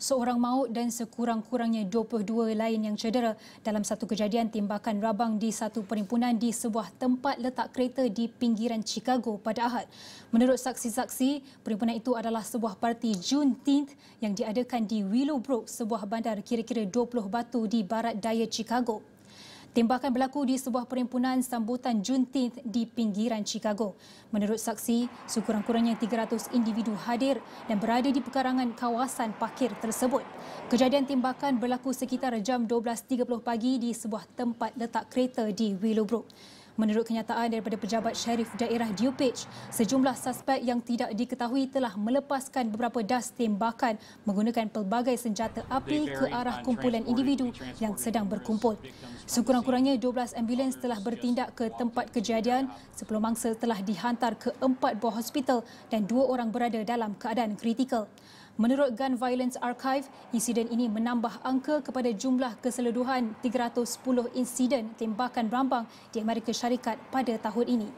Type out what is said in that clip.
seorang maut dan sekurang-kurangnya 22 lain yang cedera dalam satu kejadian tembakan rabang di satu perhimpunan di sebuah tempat letak kereta di pinggiran Chicago pada Ahad. Menurut saksi-saksi, perhimpunan itu adalah sebuah parti Juneteenth yang diadakan di Willowbrook, sebuah bandar kira-kira 20 batu di barat daya Chicago. Tembakan berlaku di sebuah perhimpunan sambutan Juneteenth di pinggiran Chicago. Menurut saksi, sekurang-kurangnya 300 individu hadir dan berada di pekarangan kawasan parkir tersebut. Kejadian tembakan berlaku sekitar jam 12.30 pagi di sebuah tempat letak kereta di Willowbrook. Menurut kenyataan daripada pejabat syarif daerah DuPage, sejumlah suspek yang tidak diketahui telah melepaskan beberapa das tembakan menggunakan pelbagai senjata api ke arah kumpulan individu yang sedang berkumpul. Sekurang-kurangnya 12 ambulans telah bertindak ke tempat kejadian sebelum mangsa telah dihantar ke empat buah hospital dan dua orang berada dalam keadaan kritikal. Menurut Gun Violence Archive, insiden ini menambah angka kepada jumlah keseluruhan 310 insiden tembakan rambang di Amerika Syarikat pada tahun ini.